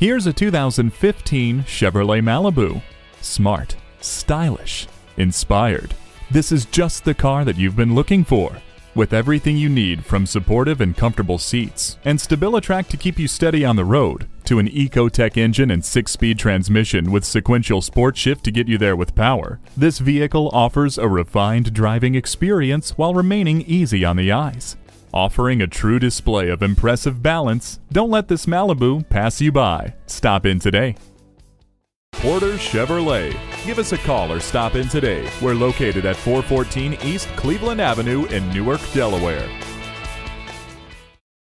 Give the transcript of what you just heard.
Here's a 2015 Chevrolet Malibu. Smart, stylish, inspired. This is just the car that you've been looking for. With everything you need from supportive and comfortable seats and StabiliTrak to keep you steady on the road to an Ecotec engine and 6-speed transmission with sequential sport shift to get you there with power, this vehicle offers a refined driving experience while remaining easy on the eyes. Offering a true display of impressive balance, don't let this Malibu pass you by. Stop in today. Porter Chevrolet. Give us a call or stop in today. We're located at 414 East Cleveland Avenue in Newark, Delaware.